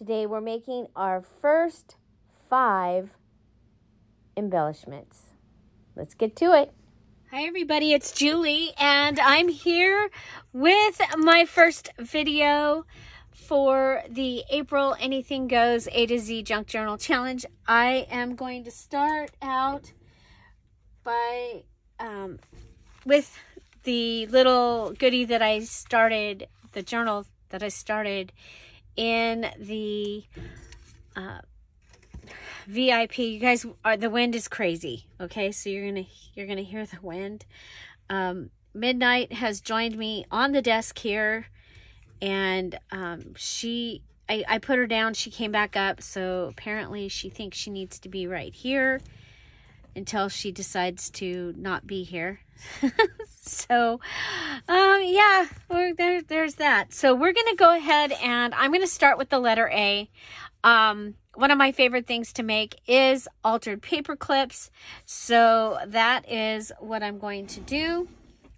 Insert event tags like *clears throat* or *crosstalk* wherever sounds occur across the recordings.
Today we're making our first five embellishments. Let's get to it. Hi everybody, it's Julie and I'm here with my first video for the April Anything Goes A to Z Junk Journal Challenge. I am going to start out by um, with the little goodie that I started, the journal that I started in the uh, VIP. You guys are the wind is crazy. Okay, so you're gonna you're gonna hear the wind. Um, Midnight has joined me on the desk here, and um, she I, I put her down. She came back up, so apparently she thinks she needs to be right here until she decides to not be here. *laughs* so, um, yeah, there, there's that. So we're going to go ahead and I'm going to start with the letter A. Um, one of my favorite things to make is altered paper clips. So that is what I'm going to do.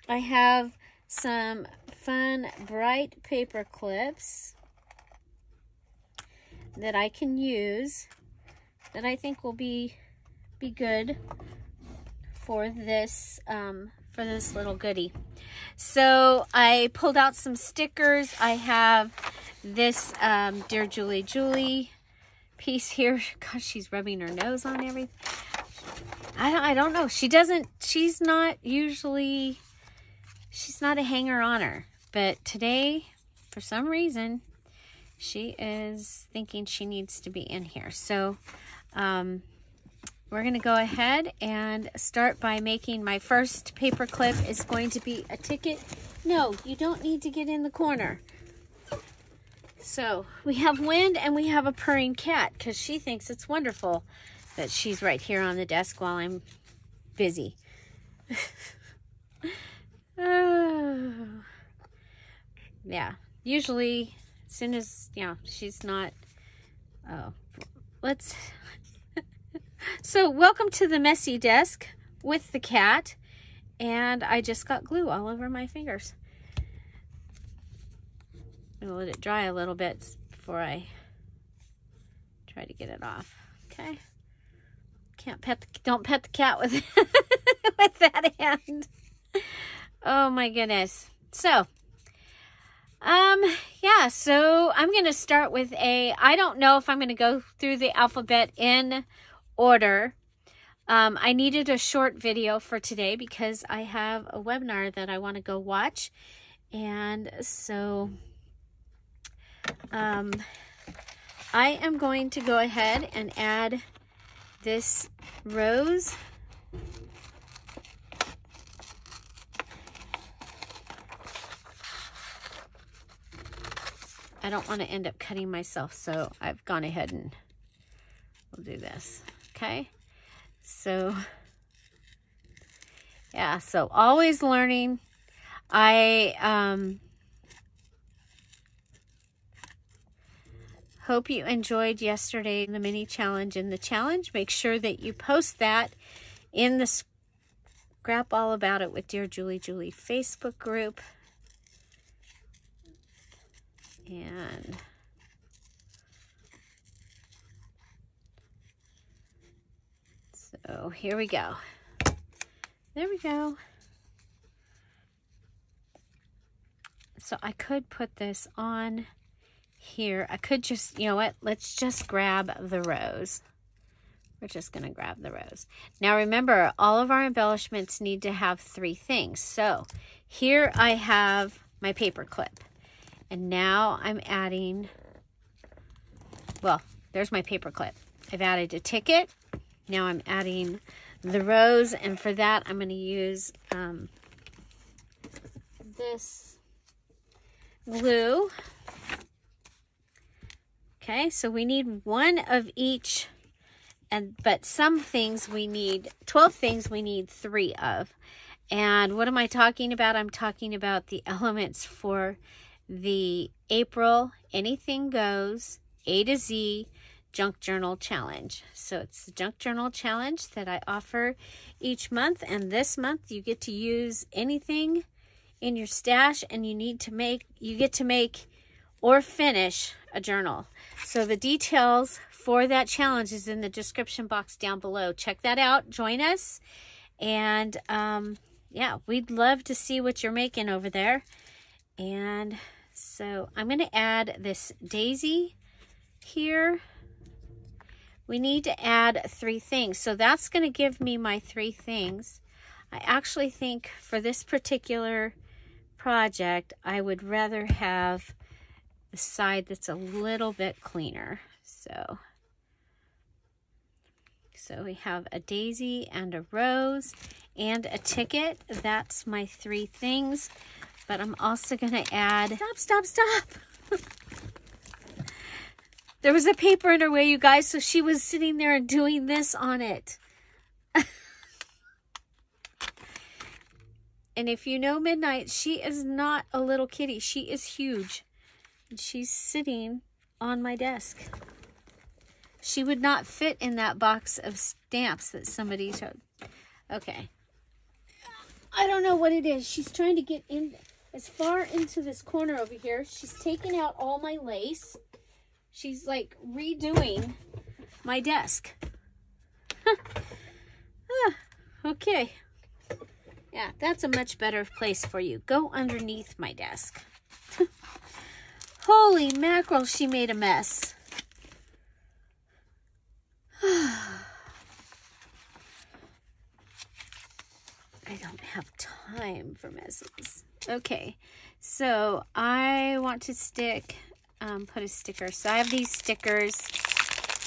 I have some fun bright paper clips that I can use that I think will be be good for this um, for this little goodie. So I pulled out some stickers. I have this um, Dear Julie Julie piece here. *laughs* Gosh, she's rubbing her nose on everything. I, I don't know. She doesn't, she's not usually, she's not a hanger-oner. But today, for some reason, she is thinking she needs to be in here. So, um, we're to go ahead and start by making my first paper clip is going to be a ticket. No, you don't need to get in the corner. So we have wind and we have a purring cat because she thinks it's wonderful that she's right here on the desk while I'm busy. *laughs* oh. Yeah, usually as soon as, yeah, she's not, oh, let's, so welcome to the messy desk with the cat. And I just got glue all over my fingers. I'm gonna let it dry a little bit before I try to get it off. Okay. Can't pet the, don't pet the cat with, *laughs* with that hand. Oh my goodness. So, um, yeah, so I'm going to start with a, I don't know if I'm going to go through the alphabet in order. Um, I needed a short video for today because I have a webinar that I want to go watch. And so um, I am going to go ahead and add this rose. I don't want to end up cutting myself, so I've gone ahead and we'll do this okay? So, yeah, so always learning. I um, hope you enjoyed yesterday the mini challenge and the challenge. Make sure that you post that in the Scrap All About It with Dear Julie Julie Facebook group. And So here we go. There we go. So I could put this on here. I could just, you know what? Let's just grab the rose. We're just going to grab the rose. Now remember, all of our embellishments need to have three things. So here I have my paper clip. And now I'm adding, well, there's my paper clip. I've added a ticket now I'm adding the rose, and for that I'm going to use um, this glue. Okay, so we need one of each, and but some things we need, 12 things we need three of. And what am I talking about? I'm talking about the elements for the April Anything Goes A to Z Junk Journal Challenge. So it's the Junk Journal Challenge that I offer each month. And this month you get to use anything in your stash and you need to make, you get to make or finish a journal. So the details for that challenge is in the description box down below. Check that out. Join us. And um, yeah, we'd love to see what you're making over there. And so I'm going to add this daisy here. We need to add three things. So that's going to give me my three things. I actually think for this particular project, I would rather have the side that's a little bit cleaner. So, so we have a daisy and a rose and a ticket. That's my three things. But I'm also going to add... Stop, stop, stop! *laughs* there was a paper in her way, you guys, so she was sitting there and doing this on it. *laughs* and if you know Midnight, she is not a little kitty. She is huge. And she's sitting on my desk. She would not fit in that box of stamps that somebody showed. Okay. I don't know what it is. She's trying to get in as far into this corner over here. She's taking out all my lace. She's like redoing my desk. *laughs* ah, okay. Yeah, that's a much better place for you. Go underneath my desk. *laughs* Holy mackerel, she made a mess. *sighs* I don't have time for messes. Okay, so I want to stick, um, put a sticker. So I have these stickers.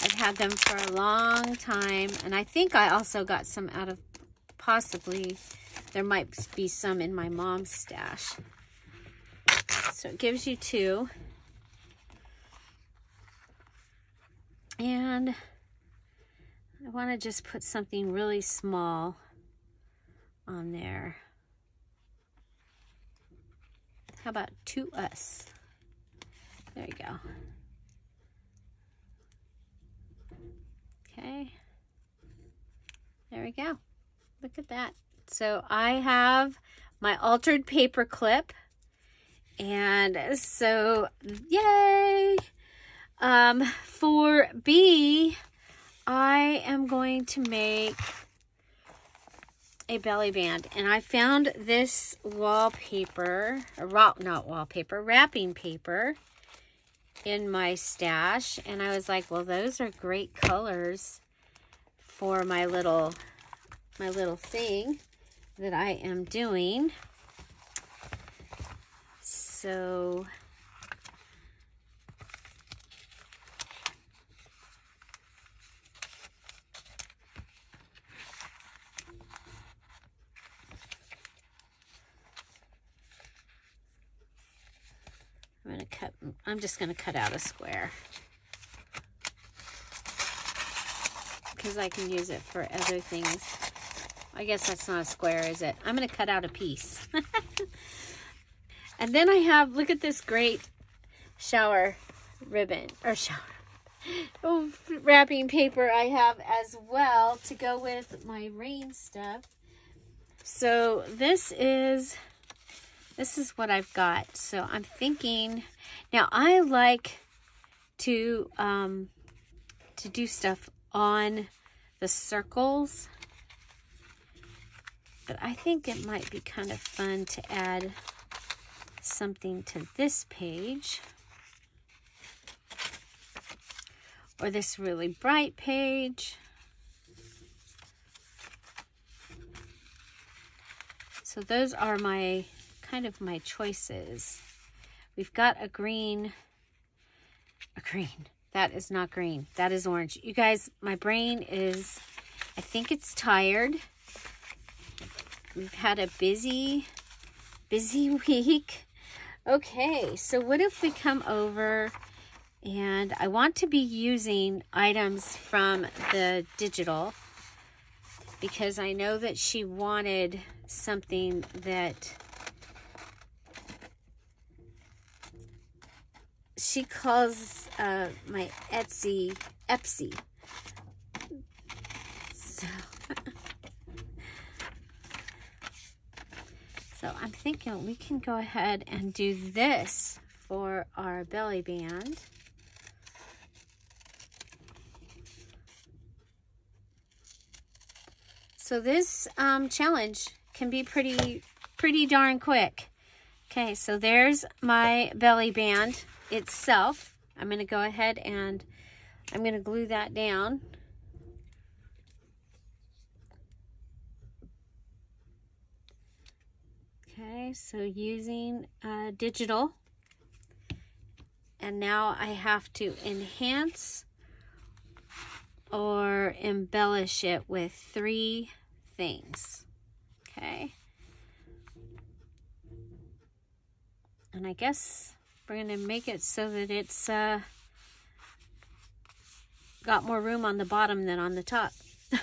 I've had them for a long time. And I think I also got some out of possibly, there might be some in my mom's stash. So it gives you two. And I want to just put something really small on there. How about to us? There you go. Okay. There we go. Look at that. So I have my altered paper clip. And so, yay! Um, for B, I am going to make a belly band and I found this wallpaper, or not wallpaper, wrapping paper in my stash and I was like, well, those are great colors for my little, my little thing that I am doing. So I'm going to cut, I'm just going to cut out a square. Because I can use it for other things. I guess that's not a square, is it? I'm going to cut out a piece. *laughs* and then I have, look at this great shower ribbon, or shower, oh, wrapping paper I have as well to go with my rain stuff. So this is this is what I've got. So I'm thinking, now I like to, um, to do stuff on the circles, but I think it might be kind of fun to add something to this page or this really bright page. So those are my kind of my choices. We've got a green, a green. That is not green. That is orange. You guys, my brain is, I think it's tired. We've had a busy, busy *laughs* week. Okay, so what if we come over and I want to be using items from the digital because I know that she wanted something that she calls uh, my Etsy Epsy. So, *laughs* so I'm thinking we can go ahead and do this for our belly band. So this um, challenge can be pretty, pretty darn quick. Okay, so there's my belly band itself. I'm going to go ahead and I'm going to glue that down. Okay, so using uh, digital. And now I have to enhance or embellish it with three things. Okay. And I guess we're going to make it so that it's uh, got more room on the bottom than on the top. *laughs*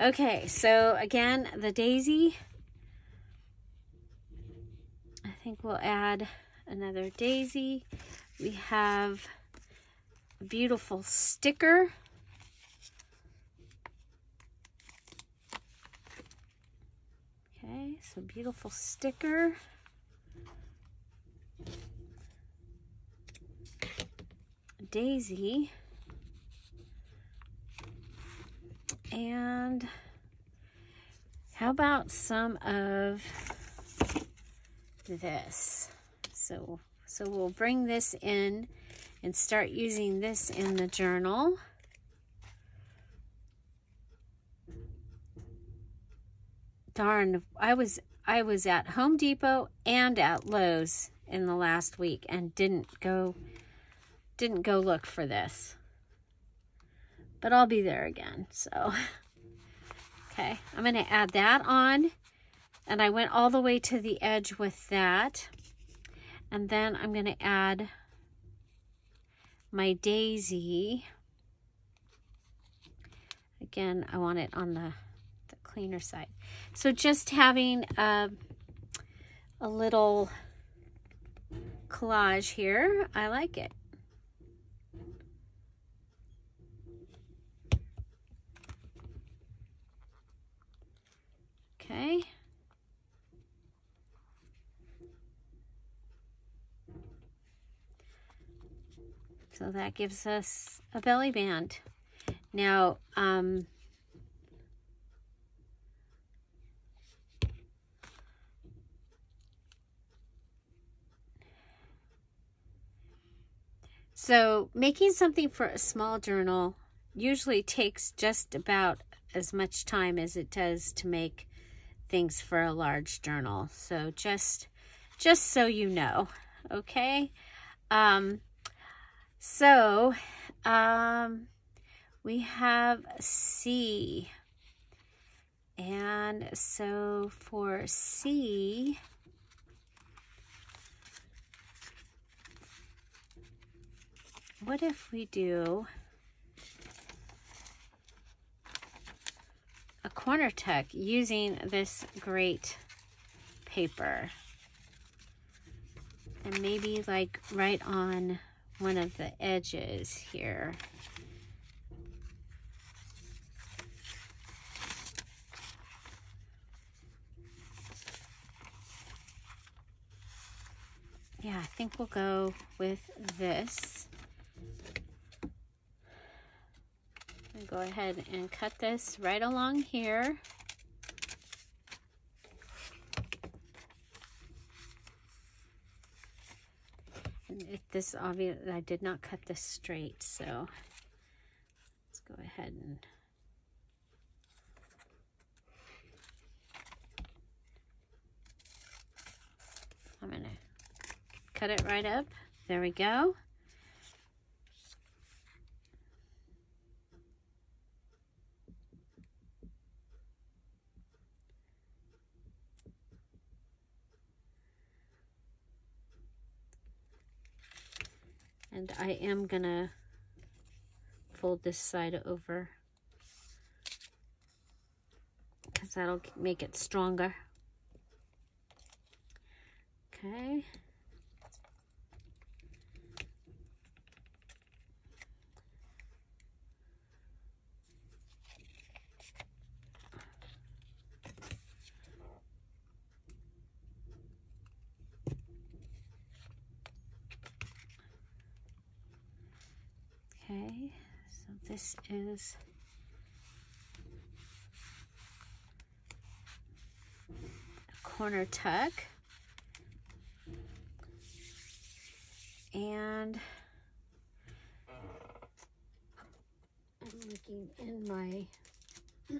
okay, so again, the daisy. I think we'll add another daisy. We have a beautiful sticker. Okay, so beautiful sticker. Daisy. And how about some of this? So, so we'll bring this in and start using this in the journal. Darn, I was I was at Home Depot and at Lowe's in the last week and didn't go didn't go look for this. But I'll be there again, so. *laughs* Okay, I'm to add that on. And I went all the way to the edge with that. And then I'm to add my daisy. Again, I want it on the, the cleaner side. So just having a, a little collage here, I like it. Okay. So that gives us a belly band. Now, um, so making something for a small journal usually takes just about as much time as it does to make things for a large journal. So just, just so you know, okay? Um, so, um, we have C. And so for C, what if we do corner tuck using this great paper. And maybe like right on one of the edges here. Yeah, I think we'll go with this. Go ahead and cut this right along here. And this obvious, I did not cut this straight, so let's go ahead and I'm gonna cut it right up. There we go. And I am gonna fold this side over because that'll make it stronger. Okay. this is a corner tuck. And I'm looking in my *clears throat*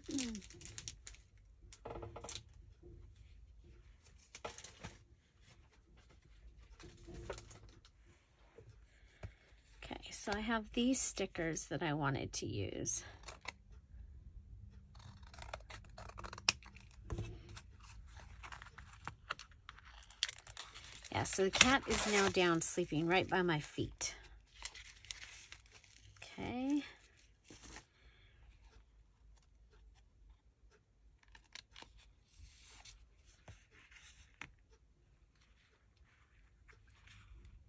so I have these stickers that I wanted to use. Yeah, so the cat is now down sleeping right by my feet. Okay.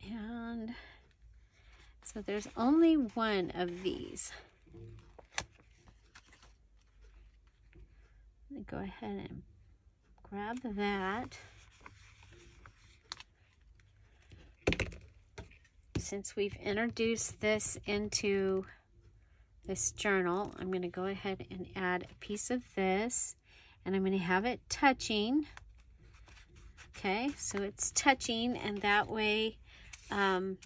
And so there's only one of these. Let me go ahead and grab that. Since we've introduced this into this journal, I'm going to go ahead and add a piece of this and I'm going to have it touching. Okay, so it's touching and that way um,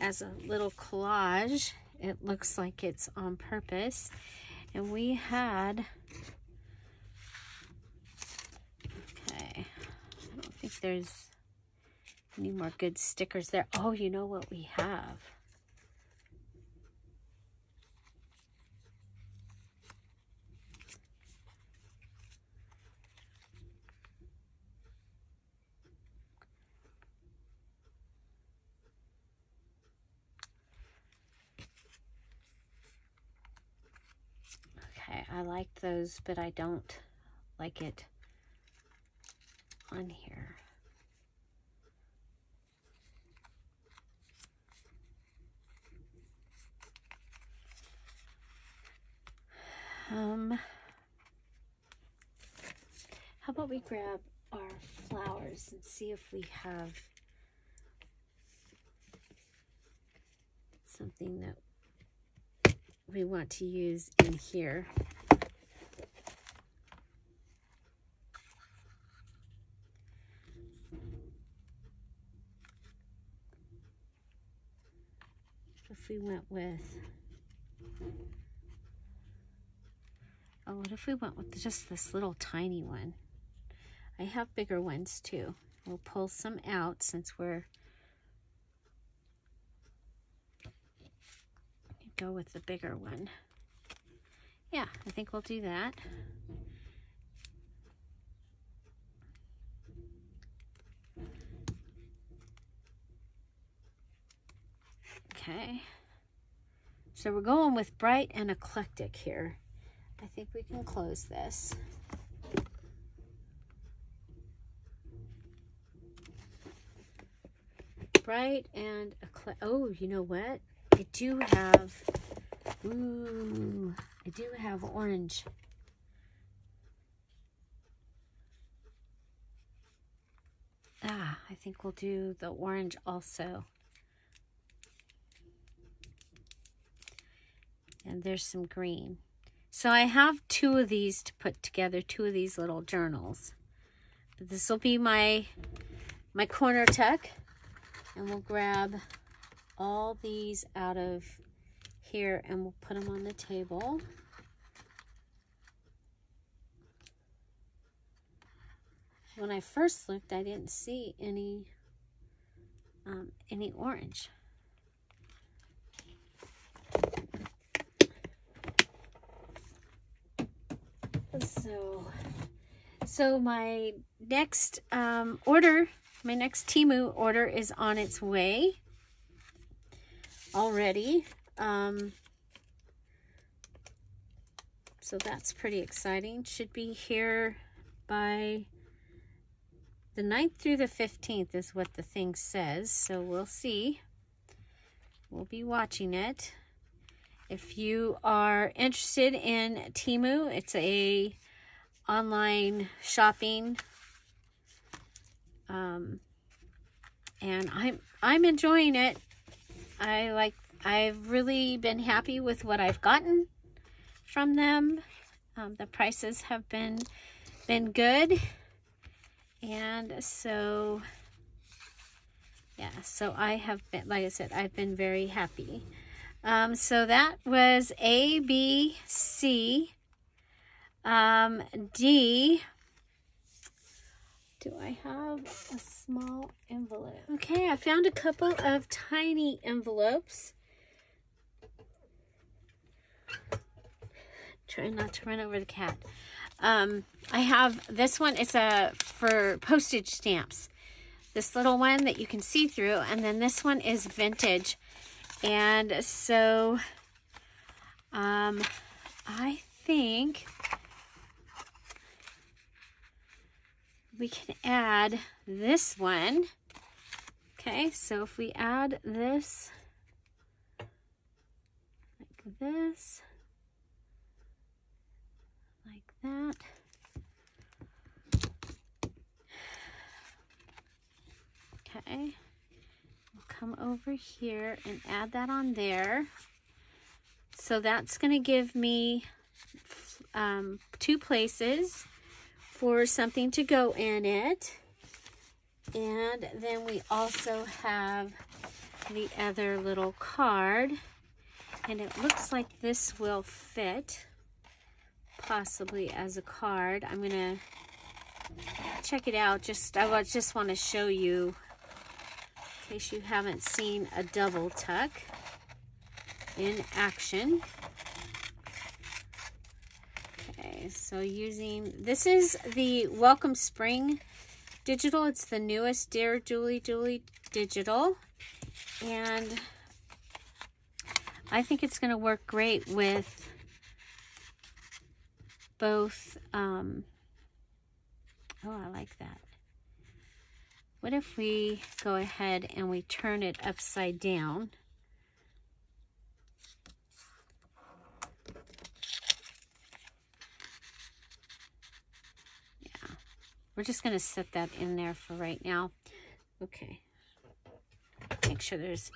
as a little collage, it looks like it's on purpose. And we had, okay, I don't think there's any more good stickers there. Oh, you know what we have? Okay, I like those, but I don't like it on here. Um, how about we grab our flowers and see if we have something that we want to use in here. We went with Oh, what if we went with just this little tiny one? I have bigger ones too. We'll pull some out since we're go with the bigger one. Yeah, I think we'll do that. Okay. So we're going with bright and eclectic here. I think we can close this. Bright and a oh, you know what? I do have, ooh, I do have orange. Ah, I think we'll do the orange also. And there's some green. So I have two of these to put together, two of these little journals. But this will be my, my corner tuck. And we'll grab all these out of here and we'll put them on the table. When I first looked, I didn't see any um, any orange. So, so my next um, order, my next Temu order is on its way already. Um, so that's pretty exciting. Should be here by the 9th through the 15th is what the thing says. So we'll see. We'll be watching it. If you are interested in Temu, it's a online shopping. Um, and I'm I'm enjoying it. I like I've really been happy with what I've gotten from them. Um, the prices have been been good, And so, yeah, so I have been, like I said, I've been very happy. Um, so that was A, B, C, um, D. Do I have a small envelope? Okay, I found a couple of tiny envelopes. Try not to run over the cat. Um, I have this one. It's a for postage stamps. This little one that you can see through, and then this one is vintage. And so, um, I think we can add this one. Okay, so if we add this like this, like that. Okay, come over here and add that on there. So that's going to give me um, two places for something to go in it. And then we also have the other little card. And it looks like this will fit possibly as a card. I'm going to check it out. Just I just want to show you case you haven't seen a double tuck in action. Okay, so using, this is the Welcome Spring Digital. It's the newest Dear Julie Julie Digital. And I think it's going to work great with both, um, oh, I like that. What if we go ahead and we turn it upside down? Yeah, we're just to set that in there for right now. Okay. Make sure there's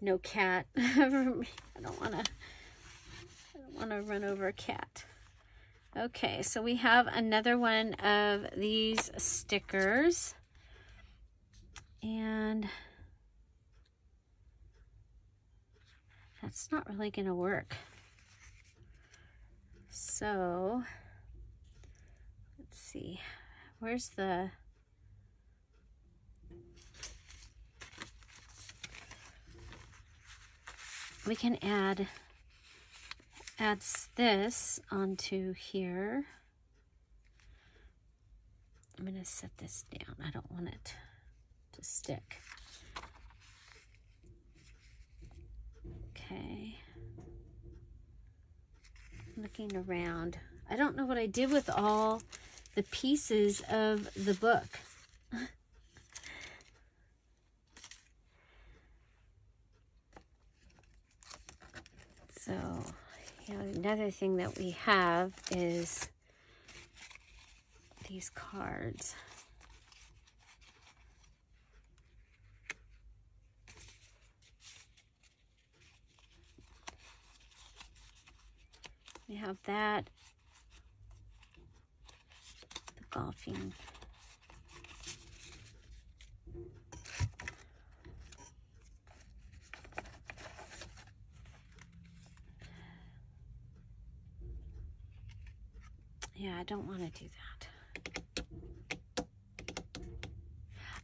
no cat. *laughs* I don't want to I don't want to run over a cat. Okay, so we have another one of these stickers. And that's not really going to work. So, let's see. Where's the... We can add adds this onto here. I'm going to set this down. I don't want it to stick. Okay. Looking around. I don't know what I did with all the pieces of the book. *laughs* so, you know, another thing that we have is these cards. We have that The golfing. Yeah, I don't want to do that.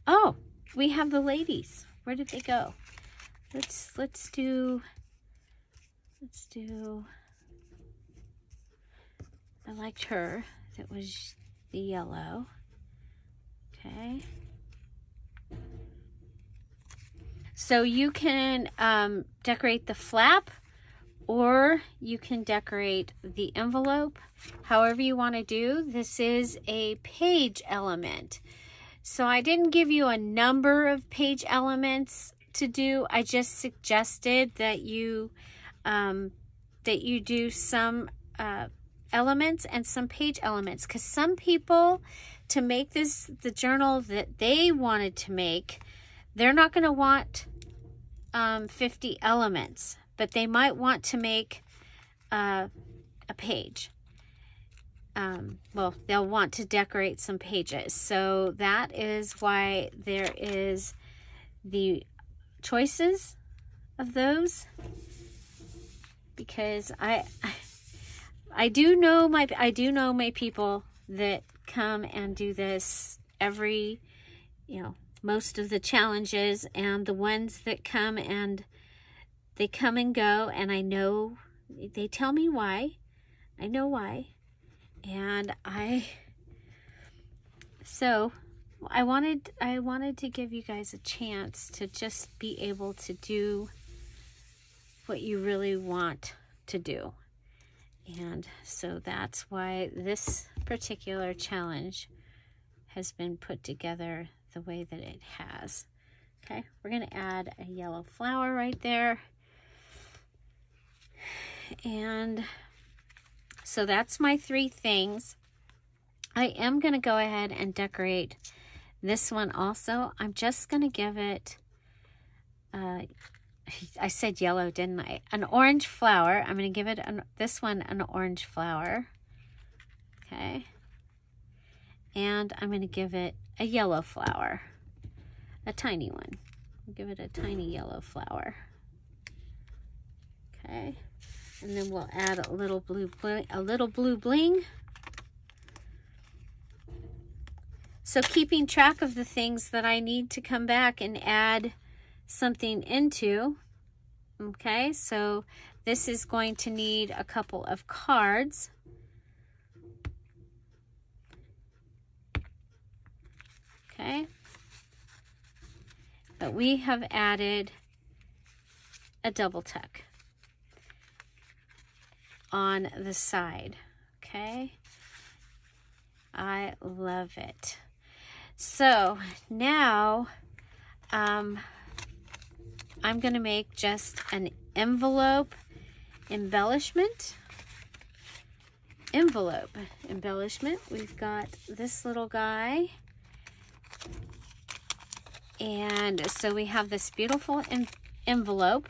Oh, we have the ladies. Where did they go? Let's let's do let's do I liked her. That was the yellow. Okay. So you can um, decorate the flap or you can decorate the envelope, however you want to do. This is a page element. So I didn't give you a number of page elements to do. I just suggested that you um, that you do some uh, elements and some page elements because some people to make this the journal that they wanted to make they're not going to want um, 50 elements but they might want to make uh, a page um, well, they'll want to decorate some pages. So that is why there is the choices of those because I, I do know my I do know my people that come and do this every you know most of the challenges and the ones that come and they come and go and I know they tell me why I know why and I so I wanted I wanted to give you guys a chance to just be able to do what you really want to do. And so that's why this particular challenge has been put together the way that it has. Okay, we're to add a yellow flower right there. And so that's my three things. I am to go ahead and decorate this one also. I'm just to give it, uh, I said yellow, didn't I? An orange flower. I'm going to give it an, this one an orange flower. Okay. And I'm going to give it a yellow flower, a tiny one. I'll give it a tiny yellow flower. Okay. And then we'll add a little blue bling, a little blue bling. So keeping track of the things that I need to come back and add something into. Okay, so this is going to need a couple of cards. Okay. But we have added a double tuck on the side. Okay. I love it. So now um, I'm going to make just an envelope embellishment. Envelope embellishment. We've got this little guy. And so we have this beautiful en envelope.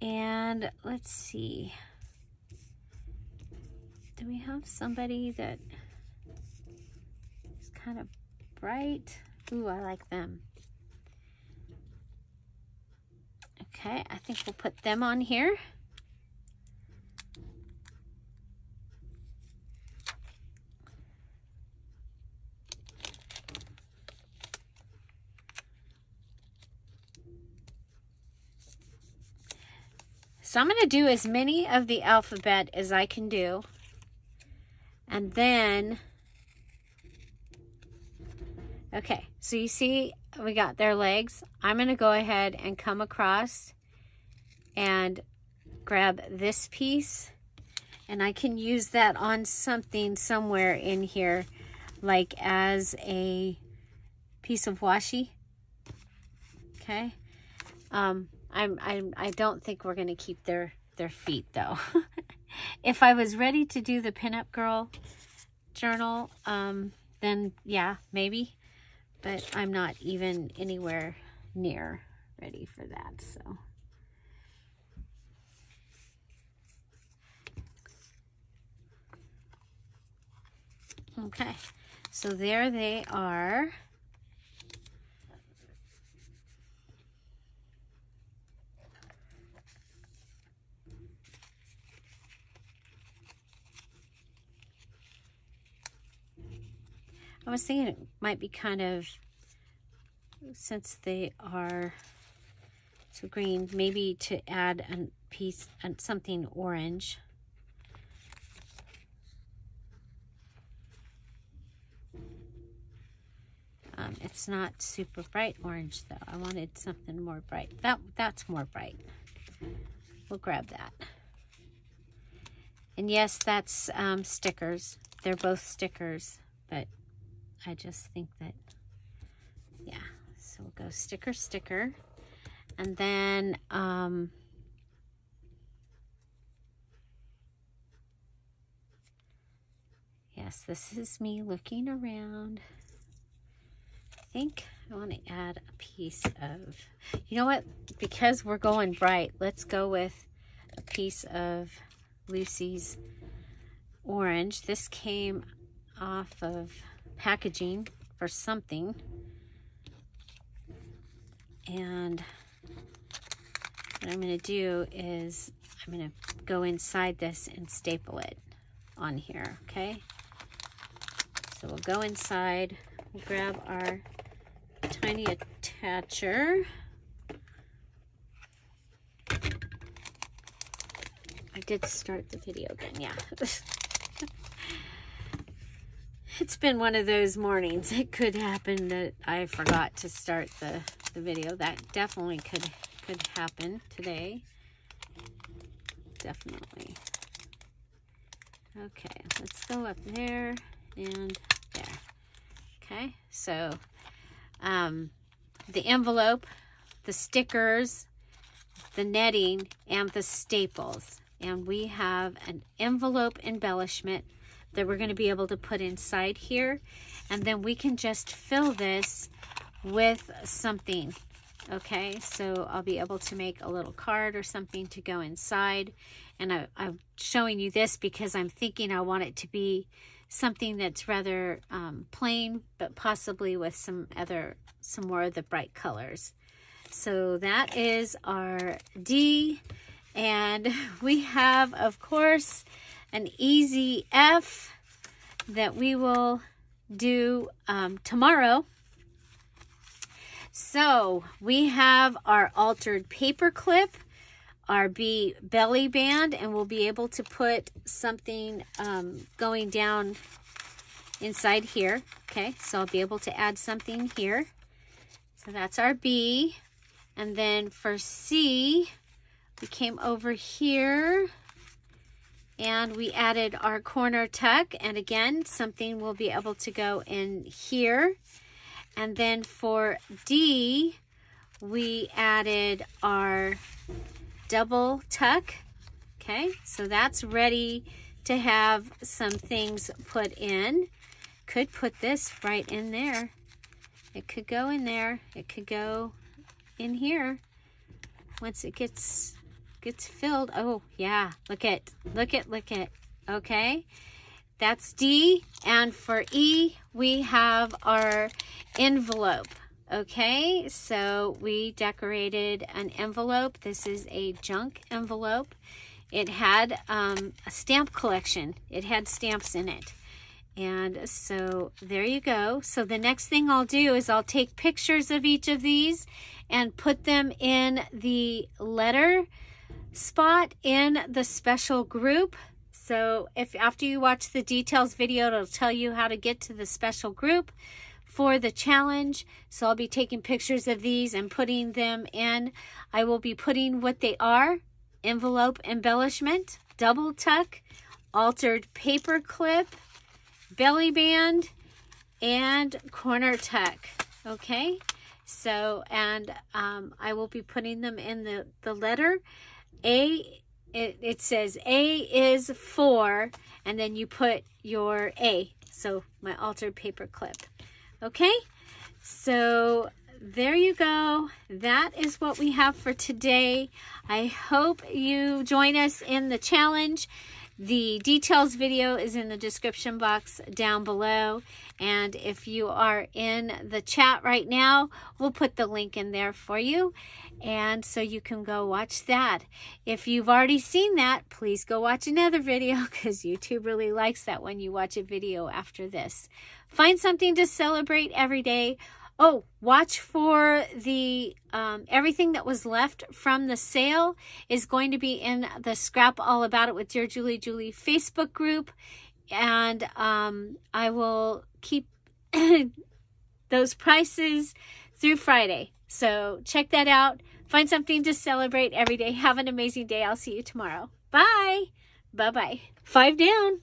And let's see do we have somebody that is kind of bright? Ooh, I like them. Okay, I think we'll put them on here. So I'm going to do as many of the alphabet as I can do. And then, okay, so you see we got their legs. I'm going to go ahead and come across and grab this piece. And I can use that on something somewhere in here, like as a piece of washi. Okay. Um, I'm, I'm, I don't think we're going to keep their, their feet though. *laughs* if I was ready to do the pinup girl journal, um, then yeah, maybe. But I'm not even anywhere near ready for that, so. Okay, so there they are. I was thinking it might be kind of, since they are so green, maybe to add a piece, and something orange. Um, it's not super bright orange though. I wanted something more bright. That That's more bright. We'll grab that. And yes, that's um, stickers. They're both stickers, but I just think that, yeah. So we'll go sticker, sticker. And then, um, yes, this is me looking around. I think I want to add a piece of, you know what? Because we're going bright, let's go with a piece of Lucy's orange. This came off of packaging for something. And what I'm going to do is I'm going to go inside this and staple it on here, okay? So we'll go inside, we'll grab our tiny attacher. I did start the video again, yeah. *laughs* it's been one of those mornings. It could happen that I forgot to start the, the video. That definitely could could happen today. Definitely. Okay, let's go up there and there. Okay, so um, the envelope, the stickers, the netting, and the staples. And we have an envelope embellishment that we're going to be able to put inside here. And then we can just fill this with something. Okay, so I'll be able to make a little card or something to go inside. And I, am showing you this because I'm thinking I want it to be something that's rather um, plain, but possibly with some other, some more of the bright colors. So that is our D. And *laughs* we have, of course, an easy F that we will do um, tomorrow. So we have our altered paper clip, our B belly band, and we'll be able to put something um, going down inside here. Okay, so I'll be able to add something here. So that's our B. And then for C, we came over here and we added our corner tuck. And again, something will be able to go in here. And then for D, we added our double tuck. Okay, so that's ready to have some things put in. Could put this right in there. It could go in there. It could go in here once it gets gets filled. Oh, yeah. Look at, look at, look at. Okay. That's D. And for E, we have our envelope. Okay, so we decorated an envelope. This is a junk envelope. It had um, a stamp collection. It had stamps in it. And so there you go. So the next thing I'll do is I'll take pictures of each of these and put them in the letter spot in the special group. So if after you watch the details video, it'll tell you how to get to the special group for the challenge. So I'll be taking pictures of these and putting them in. I will be putting what they are. Envelope embellishment, double tuck, altered paper clip, belly band, and corner tuck. Okay, so, and um, I will be putting them in the, the letter a, it, it says A is for, and then you put your A. So my altered paper clip. Okay, so there you go. That is what we have for today. I hope you join us in the challenge. The details video is in the description box down below. And if you are in the chat right now, we'll put the link in there for you. And so you can go watch that. If you've already seen that, please go watch another video *laughs* because YouTube really likes that when you watch a video after this. Find something to celebrate every day. Oh, watch for the um, everything that was left from the sale is going to be in the Scrap All About It with Dear Julie Julie Facebook group. And um, I will keep *clears throat* those prices through Friday. So check that out. Find something to celebrate every day. Have an amazing day. I'll see you tomorrow. Bye. Bye bye. Five down.